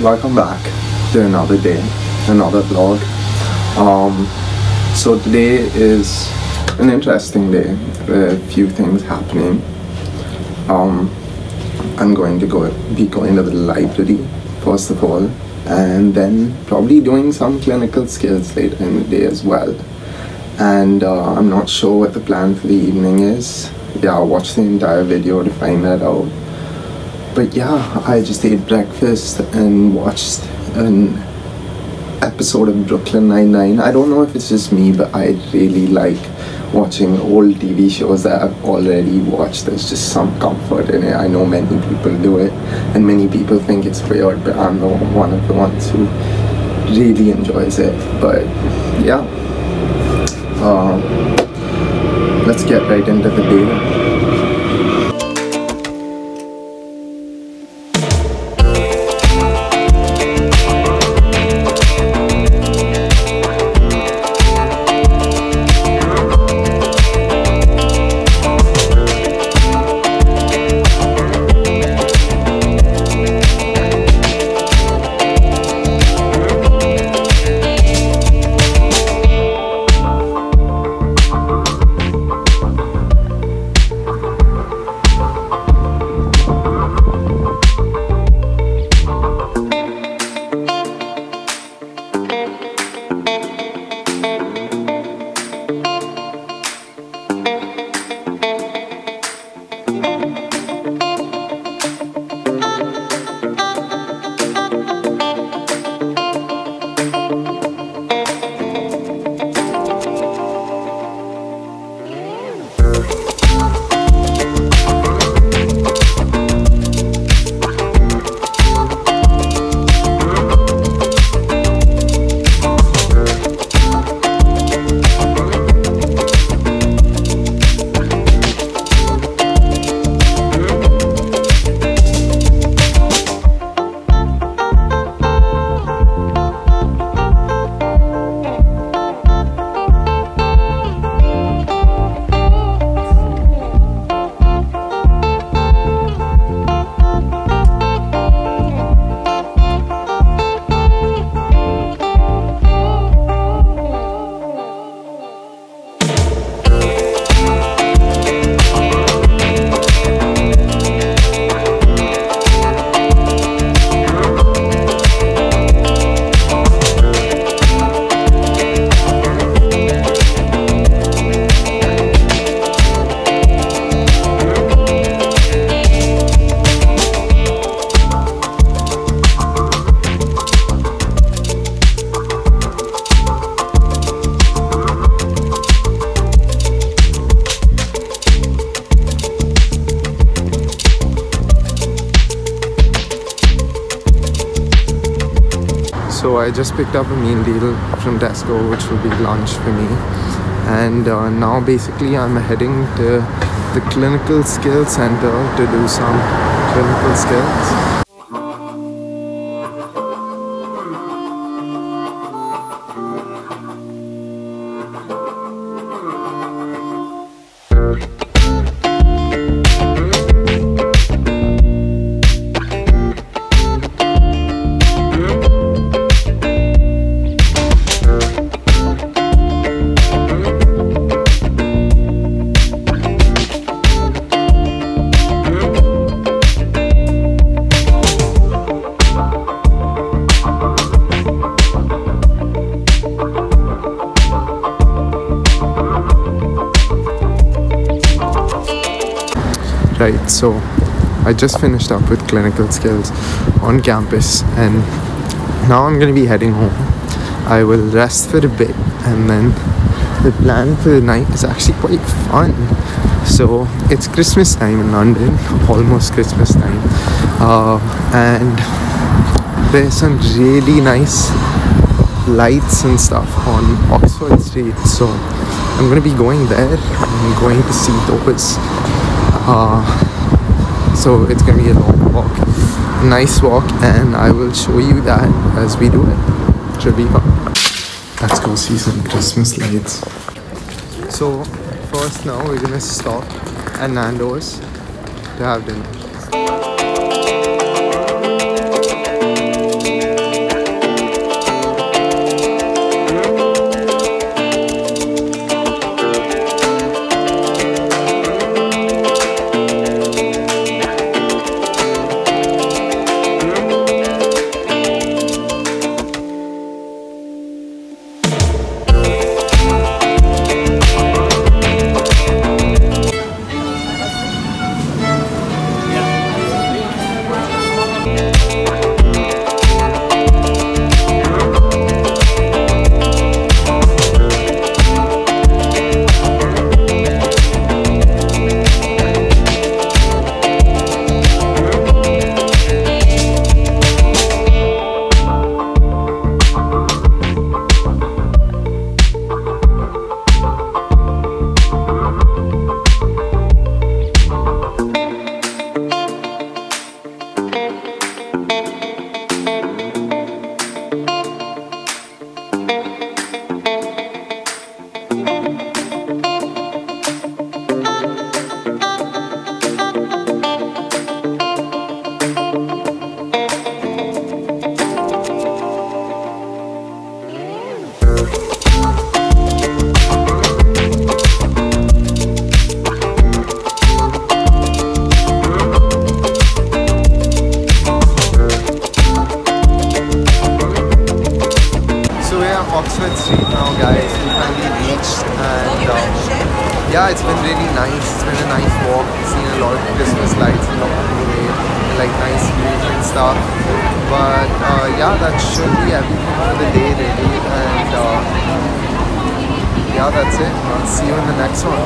welcome back to another day, another vlog. Um, so today is an interesting day, a few things happening. Um, I'm going to go be going to the library first of all, and then probably doing some clinical skills later in the day as well. And uh, I'm not sure what the plan for the evening is. Yeah, I'll watch the entire video to find that out but yeah, I just ate breakfast and watched an episode of Brooklyn Nine-Nine. I don't know if it's just me, but I really like watching old TV shows that I've already watched. There's just some comfort in it. I know many people do it, and many people think it's weird, but I'm the one of the ones who really enjoys it. But yeah, uh, let's get right into the day. I just picked up a meal deal from Tesco which will be lunch for me. And uh, now basically I'm heading to the clinical skills center to do some clinical skills right so I just finished up with clinical skills on campus and now I'm gonna be heading home. I will rest for a bit and then the plan for the night is actually quite fun. So it's Christmas time in London almost Christmas time uh, and there's some really nice lights and stuff on Oxford Street. So I'm gonna be going there. I'm going to see those uh, so it's gonna be a long walk. Nice walk and I will show you that as we do it. Should be fun let's go see some Christmas lights. So first now we're gonna stop at Nando's to have dinner Oxford Street now, guys. We finally reached, and um, yeah, it's been really nice. It's been a nice walk. Seen a lot of Christmas lights along the way, like nice views and stuff. But uh, yeah, that should be everything for the day, really. And uh, yeah, that's it. I'll see you in the next one.